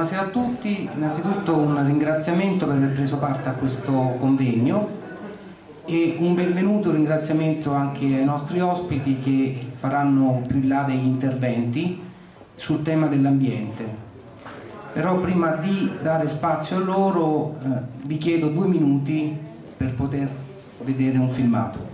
buonasera a tutti, innanzitutto un ringraziamento per aver preso parte a questo convegno e un benvenuto e un ringraziamento anche ai nostri ospiti che faranno più in là degli interventi sul tema dell'ambiente. Però prima di dare spazio a loro eh, vi chiedo due minuti per poter vedere un filmato.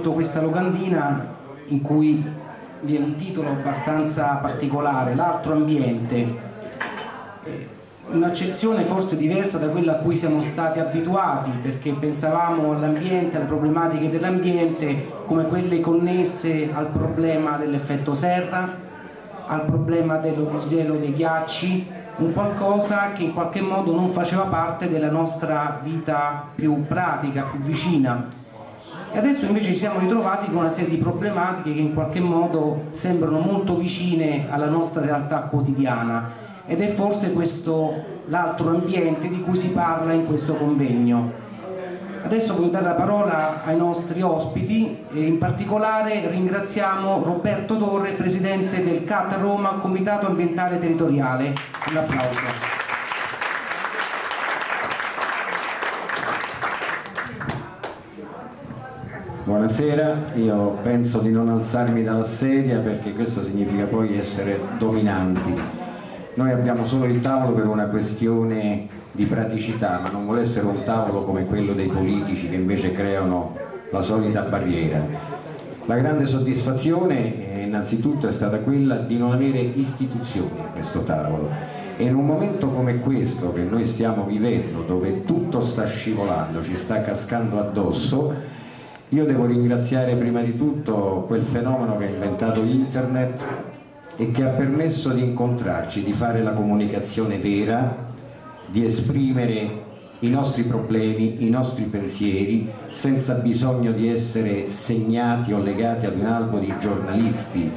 Ricevuto questa locandina in cui vi è un titolo abbastanza particolare, L'altro ambiente, eh, un'accezione forse diversa da quella a cui siamo stati abituati perché pensavamo all'ambiente, alle problematiche dell'ambiente come quelle connesse al problema dell'effetto serra, al problema dello disgelo dei ghiacci, un qualcosa che in qualche modo non faceva parte della nostra vita più pratica, più vicina e adesso invece ci siamo ritrovati con una serie di problematiche che in qualche modo sembrano molto vicine alla nostra realtà quotidiana ed è forse questo l'altro ambiente di cui si parla in questo convegno. Adesso voglio dare la parola ai nostri ospiti e in particolare ringraziamo Roberto Torre, presidente del CAT Roma, Comitato Ambientale Territoriale. Un applauso. Buonasera, io penso di non alzarmi dalla sedia perché questo significa poi essere dominanti. Noi abbiamo solo il tavolo per una questione di praticità, ma non vuole essere un tavolo come quello dei politici che invece creano la solita barriera. La grande soddisfazione eh, innanzitutto è stata quella di non avere istituzioni a questo tavolo e in un momento come questo che noi stiamo vivendo dove tutto sta scivolando, ci sta cascando addosso, Io devo ringraziare prima di tutto quel fenomeno che ha inventato internet e che ha permesso di incontrarci, di fare la comunicazione vera, di esprimere i nostri problemi, i nostri pensieri, senza bisogno di essere segnati o legati ad un albo di giornalisti,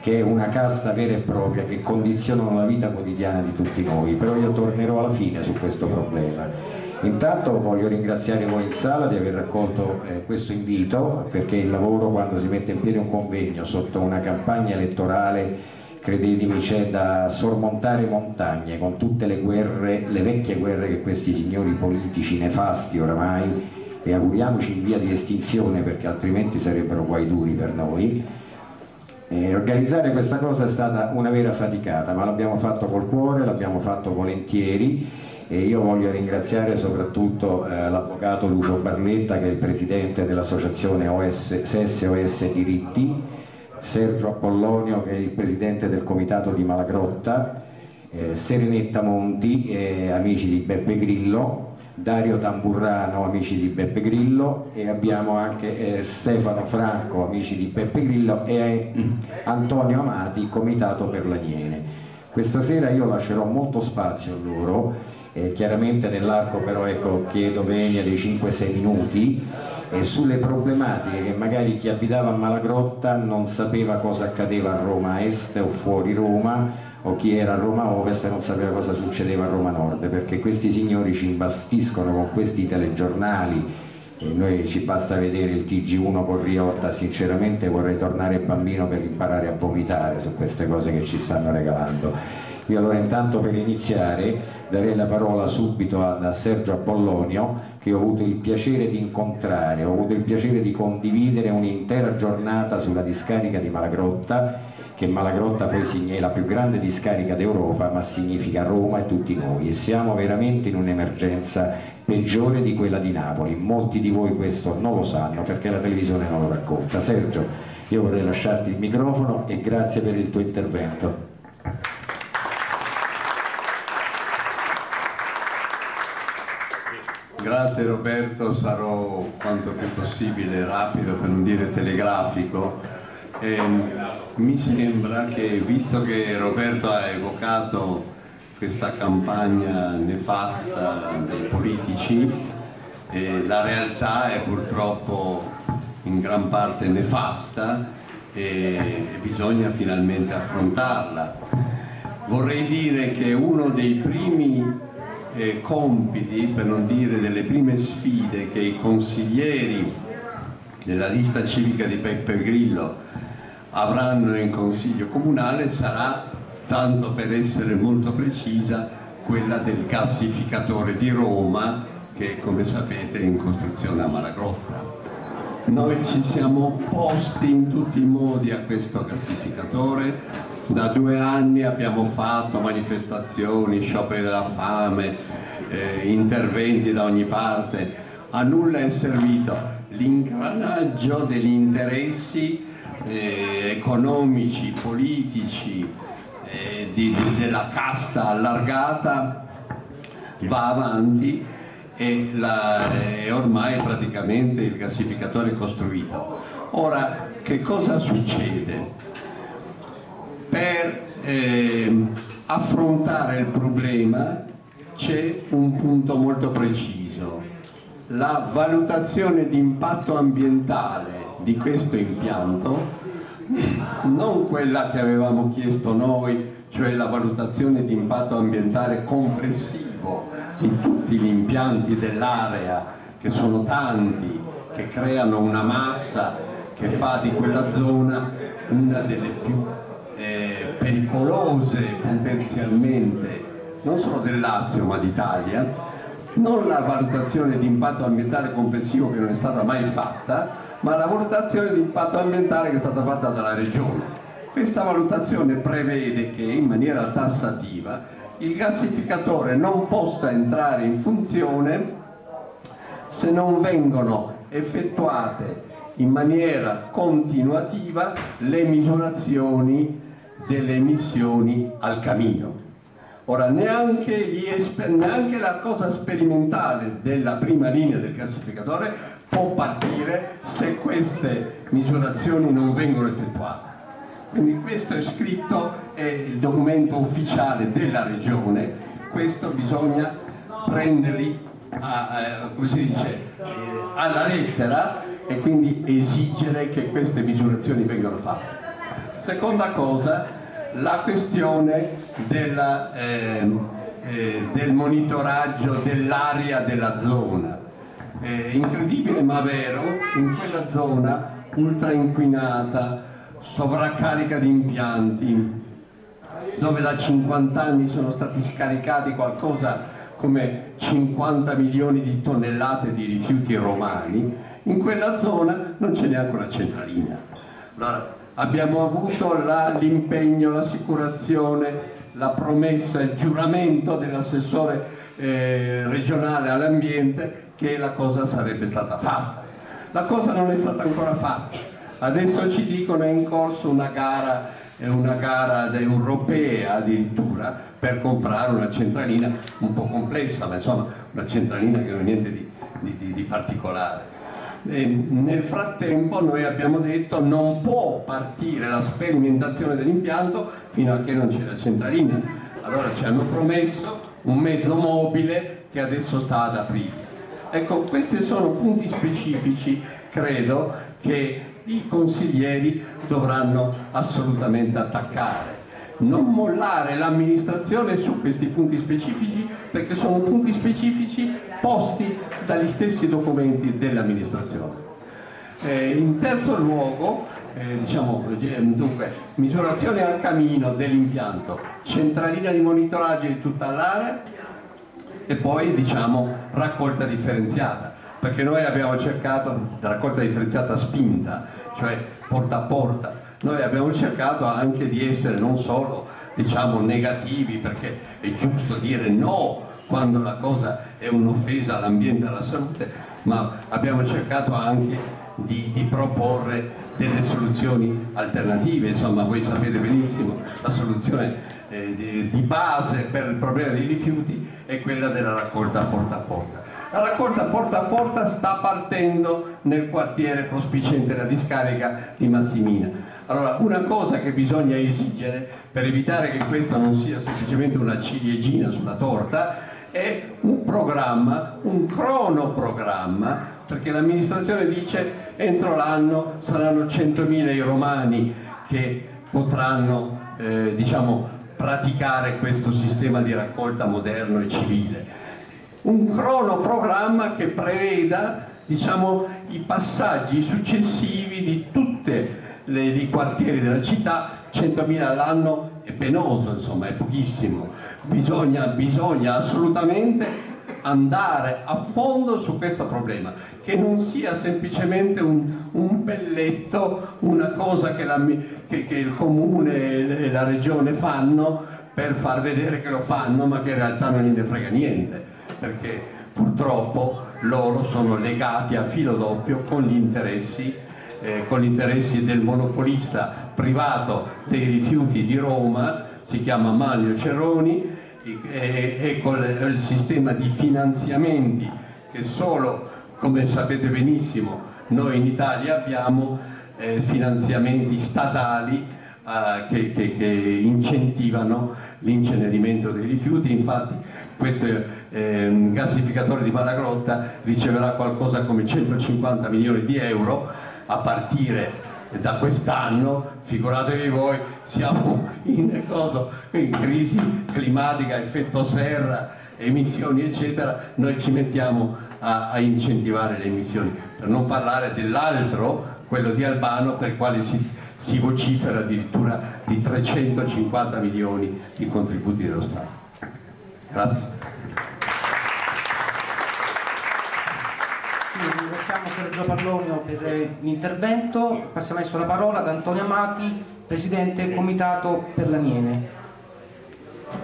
che è una casta vera e propria che condizionano la vita quotidiana di tutti noi. Però io tornerò alla fine su questo problema. Intanto voglio ringraziare voi in sala di aver raccolto eh, questo invito, perché il lavoro quando si mette in piedi un convegno sotto una campagna elettorale credetemi c'è da sormontare montagne con tutte le guerre, le vecchie guerre che questi signori politici nefasti oramai e auguriamoci in via di estinzione perché altrimenti sarebbero guai duri per noi. E organizzare questa cosa è stata una vera faticata, ma l'abbiamo fatto col cuore, l'abbiamo fatto volentieri e io voglio ringraziare soprattutto eh, l'avvocato Lucio Barletta che è il presidente dell'associazione OS Diritti Sergio Apollonio che è il presidente del comitato di Malagrotta, eh, Serenetta Monti, eh, amici di Beppe Grillo, Dario Tamburrano, amici di Beppe Grillo e abbiamo anche eh, Stefano Franco, amici di Beppe Grillo e eh, Antonio Amati, comitato per l'Aniene. Questa sera io lascerò molto spazio a loro, eh, chiaramente nell'arco però ecco, chiedo venia dei 5-6 minuti e sulle problematiche che magari chi abitava a Malagrotta non sapeva cosa accadeva a Roma Est o fuori Roma o chi era a Roma Ovest e non sapeva cosa succedeva a Roma Nord perché questi signori ci imbastiscono con questi telegiornali. E noi ci basta vedere il TG1 con Riotta sinceramente vorrei tornare bambino per imparare a vomitare su queste cose che ci stanno regalando io allora intanto per iniziare darei la parola subito a Sergio Apollonio che ho avuto il piacere di incontrare, ho avuto il piacere di condividere un'intera giornata sulla discarica di Malagrotta che Malagrotta poi è la più grande discarica d'Europa ma significa Roma e tutti noi. E siamo veramente in un'emergenza peggiore di quella di Napoli. Molti di voi questo non lo sanno perché la televisione non lo racconta. Sergio io vorrei lasciarti il microfono e grazie per il tuo intervento Grazie Roberto, sarò quanto più possibile rapido per non dire telegrafico. E mi sembra che visto che Roberto ha evocato questa campagna nefasta dei politici, eh, la realtà è purtroppo in gran parte nefasta e bisogna finalmente affrontarla. Vorrei dire che uno dei primi eh, compiti, per non dire delle prime sfide che i consiglieri della lista civica di Peppe Grillo avranno in consiglio comunale sarà, tanto per essere molto precisa, quella del gassificatore di Roma che come sapete è in costruzione a Malagrotta. Noi ci siamo opposti in tutti i modi a questo gassificatore, da due anni abbiamo fatto manifestazioni, scioperi della fame, eh, interventi da ogni parte, a nulla è servito l'ingranaggio degli interessi eh, economici, politici, eh, di, di, della casta allargata va avanti e, la, e ormai praticamente il gassificatore è costruito. Ora, che cosa succede? Per eh, affrontare il problema c'è un punto molto preciso. La valutazione di impatto ambientale di questo impianto, non quella che avevamo chiesto noi, cioè la valutazione di impatto ambientale complessivo di tutti gli impianti dell'area, che sono tanti, che creano una massa che fa di quella zona una delle più pericolose potenzialmente non solo del Lazio ma d'Italia, non la valutazione di impatto ambientale complessivo che non è stata mai fatta, ma la valutazione di impatto ambientale che è stata fatta dalla Regione. Questa valutazione prevede che in maniera tassativa il gassificatore non possa entrare in funzione se non vengono effettuate in maniera continuativa le misurazioni delle emissioni al camino. Ora, neanche, neanche, la cosa sperimentale della prima linea del classificatore può partire se queste misurazioni non vengono effettuate. Quindi questo è scritto, è il documento ufficiale della regione, questo bisogna prenderli a, eh, dice, eh, alla lettera e quindi esigere che queste misurazioni vengano fatte. Seconda cosa, la questione della, eh, eh, del monitoraggio dell'area della zona. incredibile ma vero, in quella zona ultra inquinata, sovraccarica di impianti, dove da 50 anni sono stati scaricati qualcosa come 50 milioni di tonnellate di rifiuti romani, in quella zona non c'è neanche una centralina. Allora, abbiamo avuto l'impegno, l'assicurazione, la promessa, il giuramento dell'assessore eh, regionale all'ambiente che la cosa sarebbe stata fatta. La cosa non è stata ancora fatta Adesso ci dicono è in corso una gara, una gara europea addirittura per comprare una centralina un po' complessa, ma insomma una centralina che non è niente di, di, di particolare. E nel frattempo noi abbiamo detto non può partire la sperimentazione dell'impianto fino a che non c'è la centralina. Allora ci hanno promesso un mezzo mobile che adesso sta ad aprire. Ecco, questi sono punti specifici, credo, che i consiglieri dovranno assolutamente attaccare. Non mollare l'amministrazione su questi punti specifici perché sono punti specifici posti dagli stessi documenti dell'amministrazione. Eh, in terzo luogo, eh, diciamo, eh, dunque, misurazione al camino dell'impianto, centralina di monitoraggio di tutta l'area e poi diciamo, raccolta differenziata perché noi abbiamo cercato raccolta differenziata spinta, cioè porta a porta, noi abbiamo cercato anche di essere non solo diciamo negativi perché è giusto dire no quando la cosa è un'offesa all'ambiente e alla salute, ma abbiamo cercato anche di, di, proporre delle soluzioni alternative, insomma voi sapete benissimo la soluzione eh, di, di base per il problema dei rifiuti è quella della raccolta porta a porta la raccolta porta a porta sta partendo nel quartiere prospicente la discarica di Massimina. Allora, una cosa che bisogna esigere per evitare che questa non sia semplicemente una ciliegina sulla torta è un programma, un cronoprogramma, perché l'amministrazione dice entro l'anno saranno 100.000 i romani che potranno eh, diciamo, praticare questo sistema di raccolta moderno e civile. Un cronoprogramma che preveda diciamo, i passaggi successivi di tutti i quartieri della città, 100.000 all'anno è penoso, insomma è pochissimo, bisogna, bisogna assolutamente andare a fondo su questo problema, che non sia semplicemente un, un belletto, una cosa che, la, che, che il comune e la regione fanno per far vedere che lo fanno, ma che in realtà non gliene frega niente perché purtroppo loro sono legati a filo doppio con gli interessi, eh, con gli interessi del monopolista privato dei rifiuti di Roma, si chiama Manlio Ceroni, e, con il sistema di finanziamenti che solo, come sapete benissimo, noi in Italia abbiamo eh, finanziamenti statali eh, che, che, che incentivano l'incenerimento dei rifiuti, infatti questo eh, gassificatore di Malagrotta riceverà qualcosa come 150 milioni di euro a partire da quest'anno, figuratevi voi, siamo in, cosa, in crisi climatica, effetto serra, emissioni eccetera, noi ci mettiamo a, a incentivare le emissioni, per non parlare dell'altro, quello di Albano, per quale si, si vocifera addirittura di 350 milioni di contributi dello Stato. Grazie. Sergio Pallonio per l'intervento. Passiamo adesso la parola ad Antonio Amati, Presidente del Comitato per l'Aniene.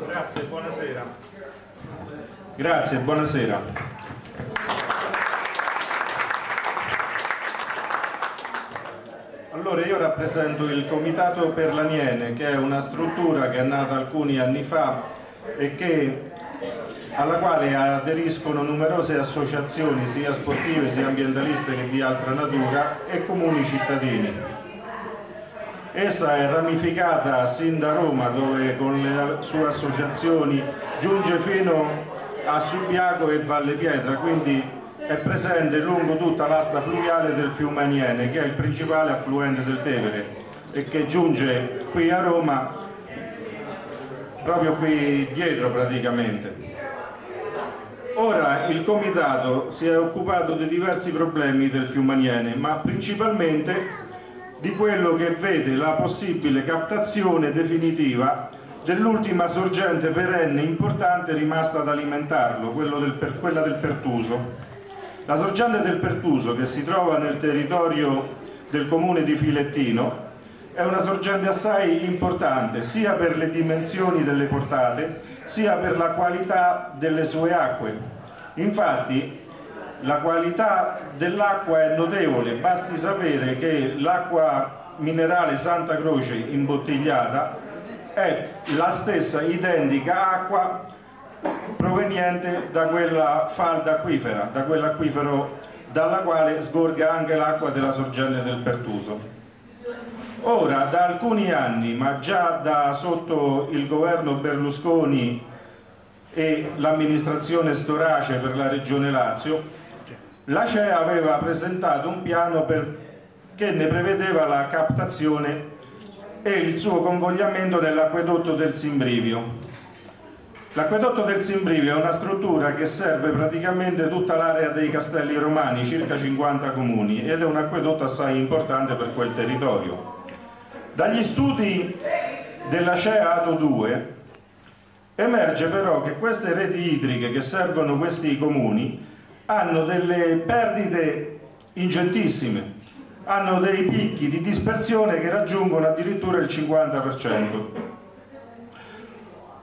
Grazie, buonasera. Grazie, buonasera. Allora io rappresento il Comitato per l'Aniene che è una struttura che è nata alcuni anni fa e che alla quale aderiscono numerose associazioni sia sportive sia ambientaliste che di altra natura e comuni cittadini. Essa è ramificata sin da Roma dove con le sue associazioni giunge fino a Subiaco e Valle Pietra, quindi è presente lungo tutta l'asta fluviale del fiume Aniene che è il principale affluente del Tevere e che giunge qui a Roma proprio qui dietro praticamente. Ora il comitato si è occupato di diversi problemi del fiume Aniene, ma principalmente di quello che vede la possibile captazione definitiva dell'ultima sorgente perenne importante rimasta ad alimentarlo, del, quella del Pertuso. La sorgente del Pertuso, che si trova nel territorio del comune di Filettino, è una sorgente assai importante sia per le dimensioni delle portate sia per la qualità delle sue acque. Infatti la qualità dell'acqua è notevole, basti sapere che l'acqua minerale Santa Croce imbottigliata è la stessa identica acqua proveniente da quella falda acquifera, da quell'acquifero dalla quale sgorga anche l'acqua della sorgente del Pertuso. Ora, da alcuni anni, ma già da sotto il governo Berlusconi e l'amministrazione Storace per la Regione Lazio, la CEA aveva presentato un piano per, che ne prevedeva la captazione e il suo convogliamento nell'acquedotto del Simbrivio. L'acquedotto del Simbrivio è una struttura che serve praticamente tutta l'area dei castelli romani, circa 50 comuni, ed è un acquedotto assai importante per quel territorio. Dagli studi della CEA ATO 2 emerge però che queste reti idriche che servono questi comuni hanno delle perdite ingentissime, hanno dei picchi di dispersione che raggiungono addirittura il 50%.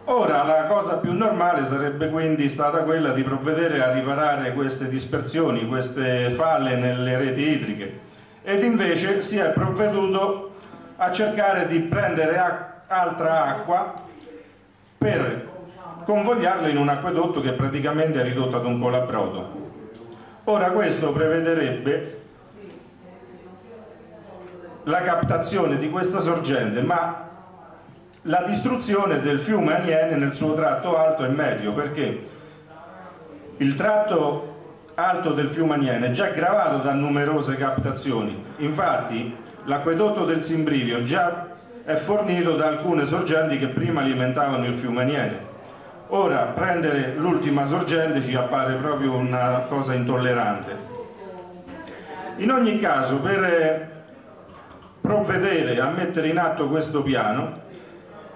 Ora la cosa più normale sarebbe quindi stata quella di provvedere a riparare queste dispersioni, queste falle nelle reti idriche ed invece si è provveduto a cercare di prendere altra acqua per convogliarla in un acquedotto che praticamente è ridotto ad un colabrodo. Ora questo prevederebbe la captazione di questa sorgente, ma la distruzione del fiume Aniene nel suo tratto alto e medio, perché il tratto alto del fiume Aniene è già gravato da numerose captazioni. Infatti l'acquedotto del Simbrivio già è fornito da alcune sorgenti che prima alimentavano il fiume Aniene. Ora prendere l'ultima sorgente ci appare proprio una cosa intollerante. In ogni caso, per provvedere a mettere in atto questo piano,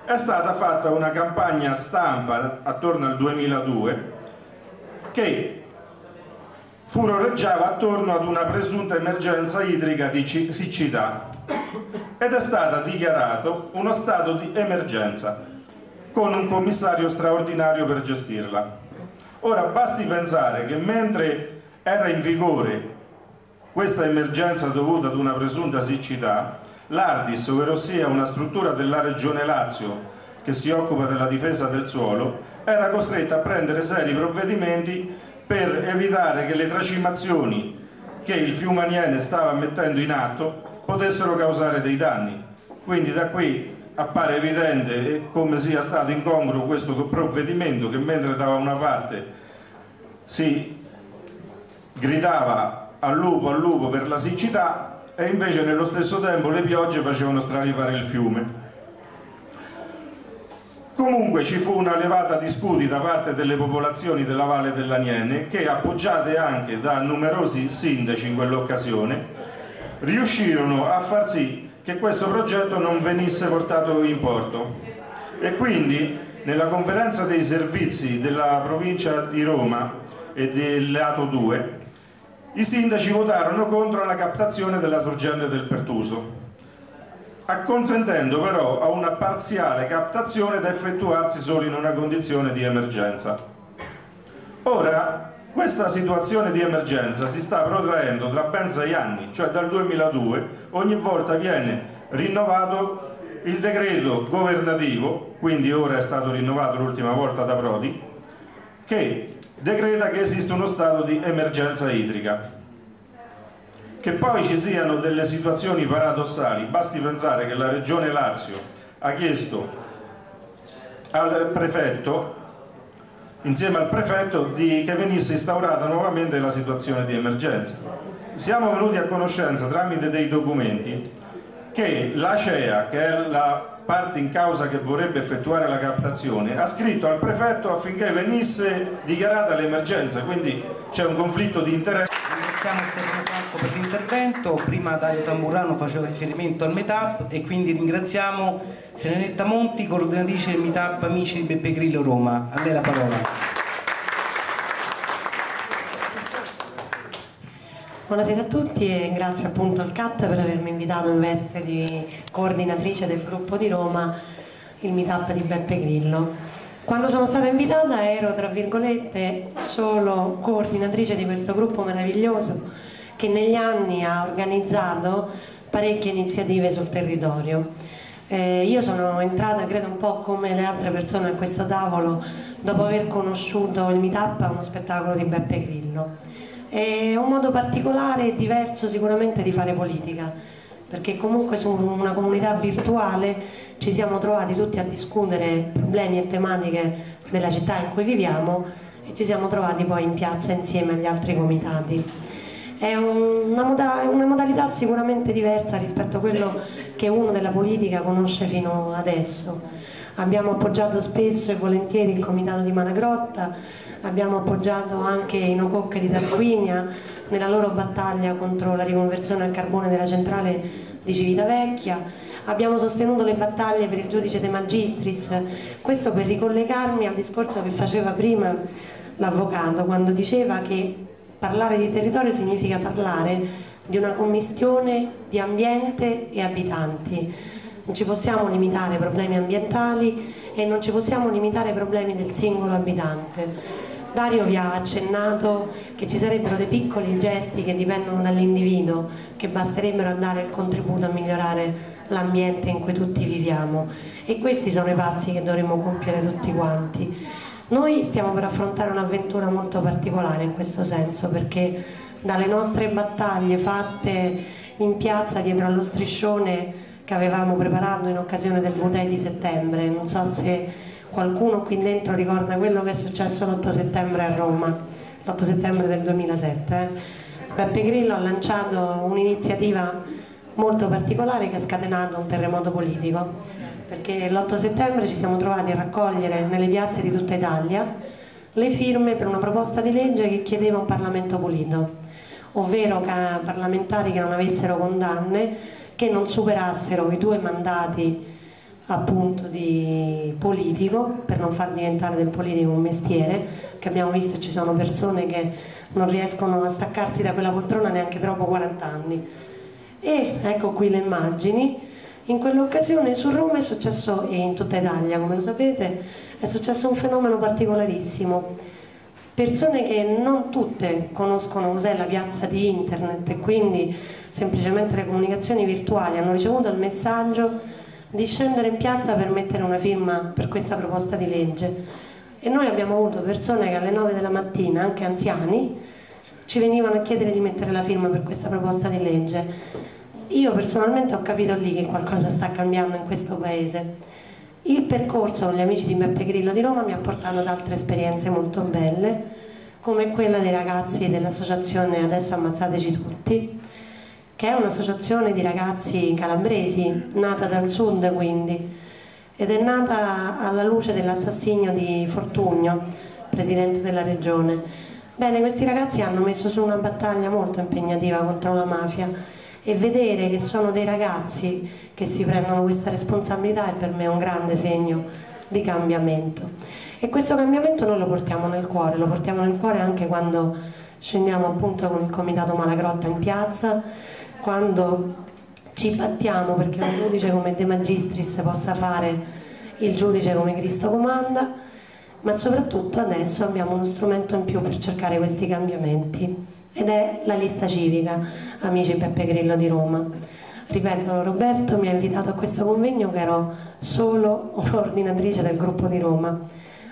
è stata fatta una campagna stampa attorno al 2002 che furoreggiava attorno ad una presunta emergenza idrica di siccità ed è stato dichiarato uno stato di emergenza con un commissario straordinario per gestirla. Ora basti pensare che mentre era in vigore questa emergenza dovuta ad una presunta siccità, l'Ardis, ovvero sia una struttura della Regione Lazio che si occupa della difesa del suolo, era costretta a prendere seri provvedimenti per evitare che le tracimazioni che il fiume Aniene stava mettendo in atto potessero causare dei danni. Quindi da qui appare evidente come sia stato incongruo questo provvedimento che mentre da una parte si gridava al lupo al lupo per la siccità e invece nello stesso tempo le piogge facevano straripare il fiume. Comunque ci fu una levata di scudi da parte delle popolazioni della Valle dell'Aniene che, appoggiate anche da numerosi sindaci in quell'occasione, riuscirono a far sì che questo progetto non venisse portato in porto. E quindi nella conferenza dei servizi della provincia di Roma e del lato 2 i sindaci votarono contro la captazione della sorgente del Pertuso acconsentendo però a una parziale captazione da effettuarsi solo in una condizione di emergenza. Ora, questa situazione di emergenza si sta protraendo tra ben sei anni, cioè dal 2002 ogni volta viene rinnovato il decreto governativo, quindi ora è stato rinnovato l'ultima volta da Prodi, che decreta che esiste uno stato di emergenza idrica. Che poi ci siano delle situazioni paradossali, basti pensare che la Regione Lazio ha chiesto al prefetto, insieme al prefetto, di, che venisse instaurata nuovamente la situazione di emergenza. Siamo venuti a conoscenza tramite dei documenti che la CEA, che è la parte in causa che vorrebbe effettuare la captazione ha scritto al prefetto affinché venisse dichiarata l'emergenza, quindi c'è un conflitto di interesse. Sacco per l'intervento, prima Dario Tamburrano faceva riferimento al Meetup e quindi ringraziamo Serenetta Monti, coordinatrice del Meetup Amici di Beppe Grillo Roma. A lei la parola. Buonasera a tutti e grazie appunto al CAT per avermi invitato in veste di coordinatrice del gruppo di Roma, il meetup di Beppe Grillo. Quando sono stata invitata ero, tra virgolette, solo coordinatrice di questo gruppo meraviglioso che negli anni ha organizzato parecchie iniziative sul territorio. Eh, io sono entrata, credo un po' come le altre persone a questo tavolo, dopo aver conosciuto il meetup uno spettacolo di Beppe Grillo è un modo particolare e diverso sicuramente di fare politica, perché comunque su una comunità virtuale ci siamo trovati tutti a discutere problemi e tematiche della città in cui viviamo e ci siamo trovati poi in piazza insieme agli altri comitati. È una, moda una modalità sicuramente diversa rispetto a quello che uno della politica conosce fino adesso. Abbiamo appoggiato spesso e volentieri il comitato di Malagrotta, abbiamo appoggiato anche i no Nococche di Tarquinia nella loro battaglia contro la riconversione al carbone della centrale di Civitavecchia, abbiamo sostenuto le battaglie per il giudice De Magistris, questo per ricollegarmi al discorso che faceva prima l'avvocato quando diceva che parlare di territorio significa parlare di una commistione di ambiente e abitanti. Non ci possiamo limitare ai problemi ambientali e non ci possiamo limitare ai problemi del singolo abitante. Dario vi ha accennato che ci sarebbero dei piccoli gesti che dipendono dall'individuo, che basterebbero a dare il contributo a migliorare l'ambiente in cui tutti viviamo e questi sono i passi che dovremmo compiere tutti quanti. Noi stiamo per affrontare un'avventura molto particolare in questo senso perché dalle nostre battaglie fatte in piazza dietro allo striscione che avevamo preparato in occasione del V-Day di settembre, non so se qualcuno qui dentro ricorda quello che è successo l'8 settembre a Roma, l'8 settembre del 2007. Eh? Beppe Grillo ha lanciato un'iniziativa molto particolare che ha scatenato un terremoto politico, perché l'8 settembre ci siamo trovati a raccogliere nelle piazze di tutta Italia le firme per una proposta di legge che chiedeva un Parlamento pulito, ovvero parlamentari che non avessero condanne, che non superassero i due mandati appunto di politico per non far diventare del politico un mestiere che abbiamo visto ci sono persone che non riescono a staccarsi da quella poltrona neanche troppo 40 anni. E ecco qui le immagini in quell'occasione su Roma è successo e in tutta Italia come lo sapete è successo un fenomeno particolarissimo persone che non tutte conoscono cos'è la piazza di internet e quindi semplicemente le comunicazioni virtuali hanno ricevuto il messaggio di scendere in piazza per mettere una firma per questa proposta di legge e noi abbiamo avuto persone che alle 9 della mattina, anche anziani, ci venivano a chiedere di mettere la firma per questa proposta di legge. Io personalmente ho capito lì che qualcosa sta cambiando in questo paese. Il percorso con gli amici di Beppe Grillo di Roma mi ha portato ad altre esperienze molto belle, come quella dei ragazzi dell'associazione Adesso Ammazzateci Tutti, che è un'associazione di ragazzi calabresi, nata dal sud quindi, ed è nata alla luce dell'assassinio di Fortugno, presidente della regione. Bene, questi ragazzi hanno messo su una battaglia molto impegnativa contro la mafia e vedere che sono dei ragazzi che si prendono questa responsabilità è per me un grande segno di cambiamento. E questo cambiamento noi lo portiamo nel cuore, lo portiamo nel cuore anche quando scendiamo appunto con il comitato Malagrotta in piazza, quando ci battiamo perché un giudice come De Magistris possa fare il giudice come Cristo comanda, ma soprattutto adesso abbiamo uno strumento in più per cercare questi cambiamenti ed è la lista civica, amici Peppe Grillo di Roma. Ripeto, Roberto mi ha invitato a questo convegno che ero solo un'ordinatrice del gruppo di Roma.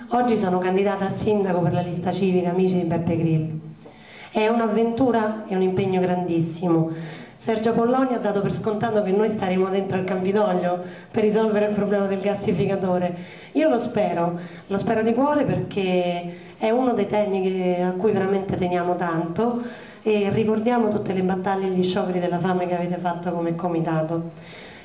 Oggi sono candidata a sindaco per la lista civica Amici di Beppe Grillo. È un'avventura e un impegno grandissimo. Sergio Polloni ha dato per scontato che noi staremo dentro al Campidoglio per risolvere il problema del gassificatore. Io lo spero, lo spero di cuore perché è uno dei temi che, a cui veramente teniamo tanto e ricordiamo tutte le battaglie e gli scioperi della fame che avete fatto come comitato.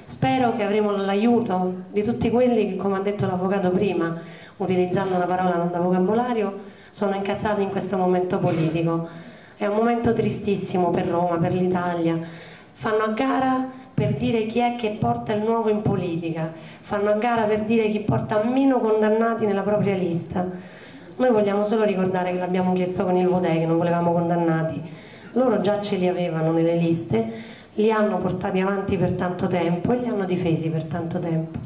Spero che avremo l'aiuto di tutti quelli che, come ha detto l'avvocato prima, utilizzando una parola non da vocabolario, sono incazzati in questo momento politico. È un momento tristissimo per Roma, per l'Italia. Fanno a gara per dire chi è che porta il nuovo in politica, fanno a gara per dire chi porta meno condannati nella propria lista. Noi vogliamo solo ricordare che l'abbiamo chiesto con il Vodè, che non volevamo condannati. Loro già ce li avevano nelle liste, li hanno portati avanti per tanto tempo e li hanno difesi per tanto tempo.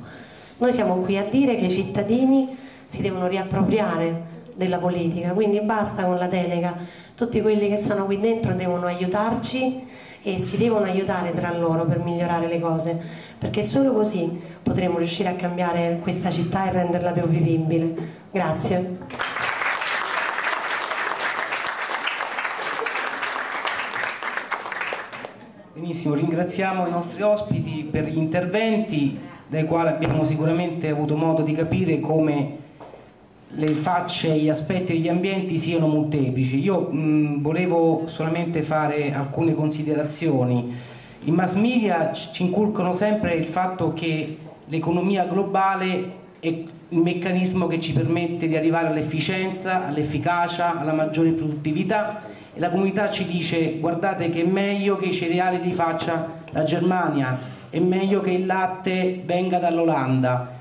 Noi siamo qui a dire che i cittadini si devono riappropriare della politica, quindi basta con la delega, tutti quelli che sono qui dentro devono aiutarci e si devono aiutare tra loro per migliorare le cose, perché solo così potremo riuscire a cambiare questa città e renderla più vivibile. Grazie. Benissimo, ringraziamo i nostri ospiti per gli interventi dai quali abbiamo sicuramente avuto modo di capire come le facce e gli aspetti degli ambienti siano molteplici. Io mh, volevo solamente fare alcune considerazioni. I mass media ci inculcano sempre il fatto che l'economia globale è il meccanismo che ci permette di arrivare all'efficienza, all'efficacia, alla maggiore produttività e la comunità ci dice guardate che è meglio che i cereali li faccia la Germania, è meglio che il latte venga dall'Olanda,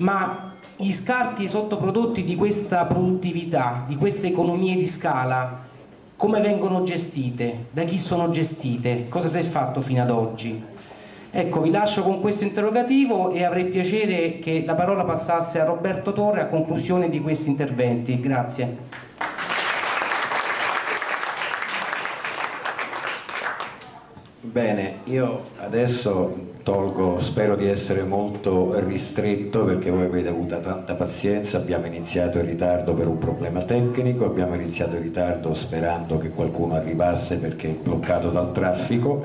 ma gli scarti e i sottoprodotti di questa produttività, di queste economie di scala, come vengono gestite? Da chi sono gestite? Cosa si è fatto fino ad oggi? Ecco, vi lascio con questo interrogativo e avrei piacere che la parola passasse a Roberto Torre a conclusione di questi interventi. Grazie. Bene, io adesso tolgo, spero di essere molto ristretto perché voi avete avuto tanta pazienza, abbiamo iniziato in ritardo per un problema tecnico, abbiamo iniziato in ritardo sperando che qualcuno arrivasse perché è bloccato dal traffico.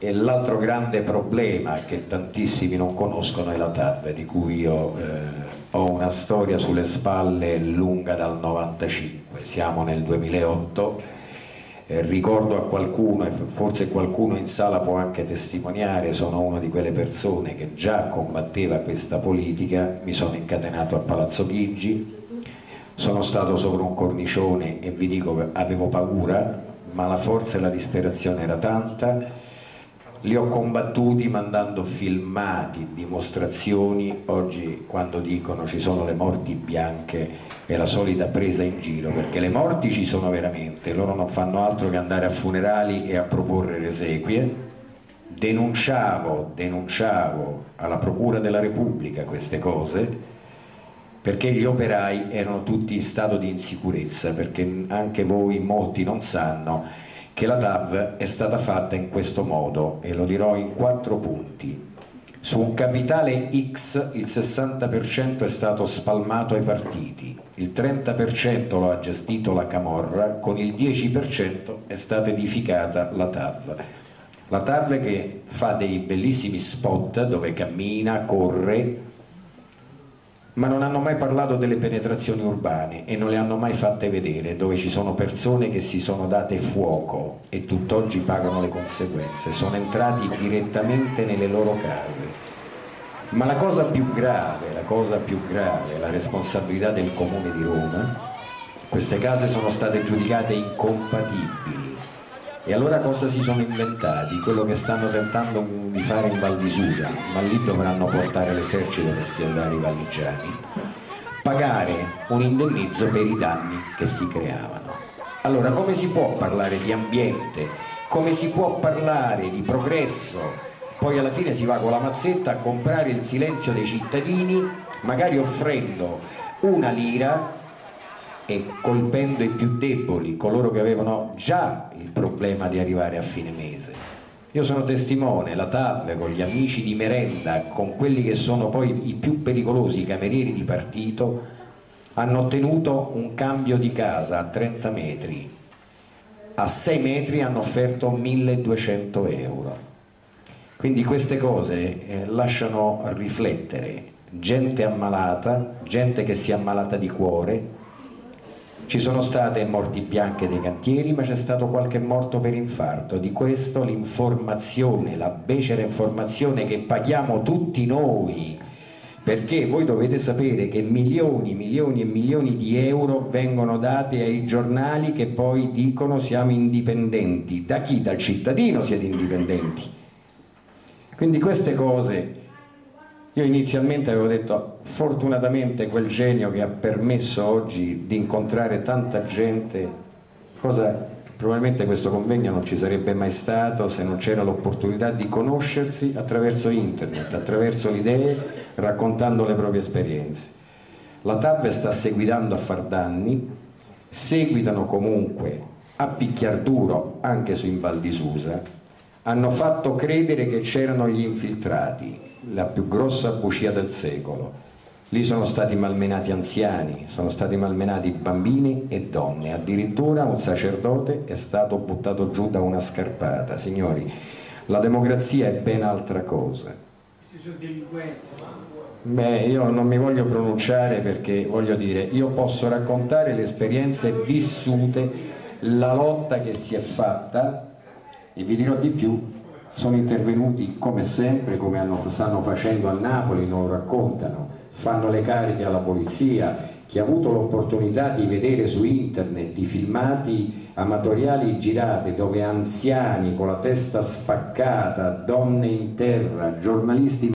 E l'altro grande problema che tantissimi non conoscono è la TAV di cui io eh, ho una storia sulle spalle lunga dal 95, siamo nel 2008 eh, ricordo a qualcuno, e forse qualcuno in sala può anche testimoniare, sono una di quelle persone che già combatteva questa politica, mi sono incatenato a Palazzo Chigi, sono stato sopra un cornicione e vi dico che avevo paura, ma la forza e la disperazione era tanta, li ho combattuti mandando filmati, dimostrazioni, oggi quando dicono ci sono le morti bianche è la solita presa in giro, perché le morti ci sono veramente, loro non fanno altro che andare a funerali e a proporre resequie. Denunciavo, denunciavo alla Procura della Repubblica queste cose perché gli operai erano tutti in stato di insicurezza, perché anche voi molti non sanno che la TAV è stata fatta in questo modo e lo dirò in quattro punti su un capitale X il 60% è stato spalmato ai partiti, il 30% lo ha gestito la Camorra, con il 10% è stata edificata la TAV. La TAV che fa dei bellissimi spot dove cammina, corre, ma non hanno mai parlato delle penetrazioni urbane e non le hanno mai fatte vedere, dove ci sono persone che si sono date fuoco e tutt'oggi pagano le conseguenze, sono entrati direttamente nelle loro case. Ma la cosa più grave, la cosa più grave, la responsabilità del Comune di Roma, queste case sono state giudicate incompatibili e allora cosa si sono inventati? Quello che stanno tentando di fare in Val di Suda, ma lì dovranno portare l'esercito per schierare i valligiani, pagare un indennizzo per i danni che si creavano. Allora come si può parlare di ambiente? Come si può parlare di progresso? Poi alla fine si va con la mazzetta a comprare il silenzio dei cittadini, magari offrendo una lira e colpendo i più deboli, coloro che avevano già problema di arrivare a fine mese. Io sono testimone, la TAV con gli amici di merenda, con quelli che sono poi i più pericolosi, camerieri di partito, hanno ottenuto un cambio di casa a 30 metri, a 6 metri hanno offerto 1200 euro. Quindi queste cose eh, lasciano riflettere gente ammalata, gente che si è ammalata di cuore, ci sono state morti bianche dei cantieri, ma c'è stato qualche morto per infarto. Di questo l'informazione, la becera informazione che paghiamo tutti noi, perché voi dovete sapere che milioni, milioni e milioni di euro vengono dati ai giornali che poi dicono siamo indipendenti. Da chi? Dal cittadino siete indipendenti. Quindi queste cose io inizialmente avevo detto, fortunatamente quel genio che ha permesso oggi di incontrare tanta gente, cosa probabilmente questo convegno non ci sarebbe mai stato se non c'era l'opportunità di conoscersi attraverso internet, attraverso le idee, raccontando le proprie esperienze. La TAV sta seguitando a far danni, seguitano comunque a picchiar duro anche su in Val di Susa, hanno fatto credere che c'erano gli infiltrati, la più grossa bugia del secolo. Lì sono stati malmenati anziani, sono stati malmenati bambini e donne, addirittura un sacerdote è stato buttato giù da una scarpata. Signori, la democrazia è ben altra cosa. Beh, io non mi voglio pronunciare perché voglio dire, io posso raccontare le esperienze vissute, la lotta che si è fatta e vi dirò di più, sono intervenuti come sempre, come hanno, stanno facendo a Napoli, non lo raccontano, fanno le cariche alla polizia, chi ha avuto l'opportunità di vedere su internet i filmati amatoriali girati dove anziani con la testa spaccata, donne in terra, giornalisti